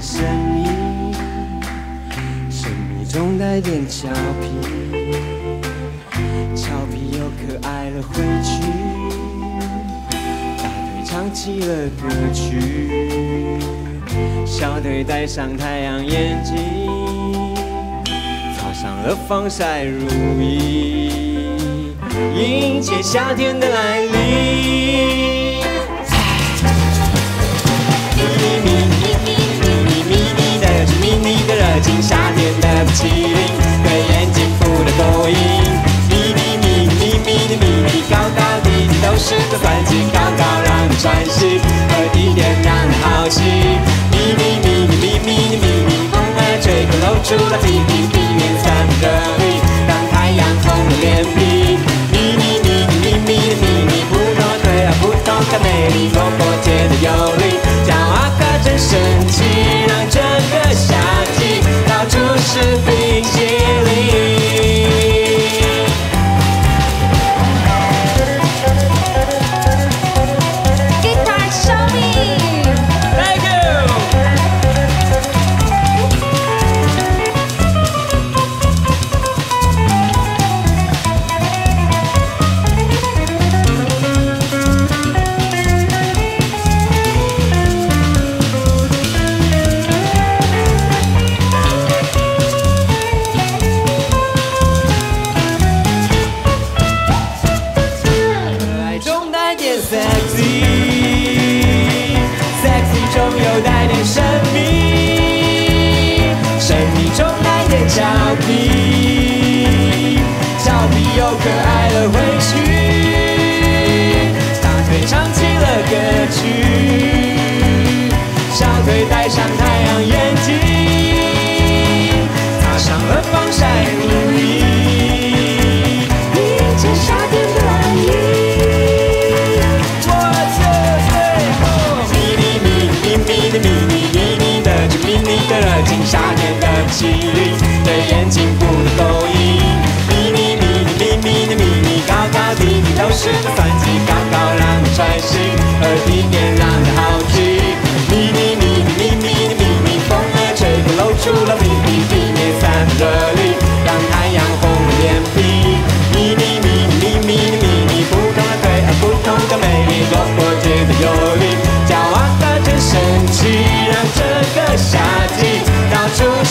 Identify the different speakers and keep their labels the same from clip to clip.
Speaker 1: 神秘，神秘中带点俏皮，俏皮又可爱了回去，大腿唱起了歌曲，小腿戴上太阳眼镜，擦上了防晒乳液，迎接夏天的来临。中立に see you.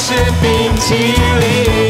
Speaker 1: 是冰淇淋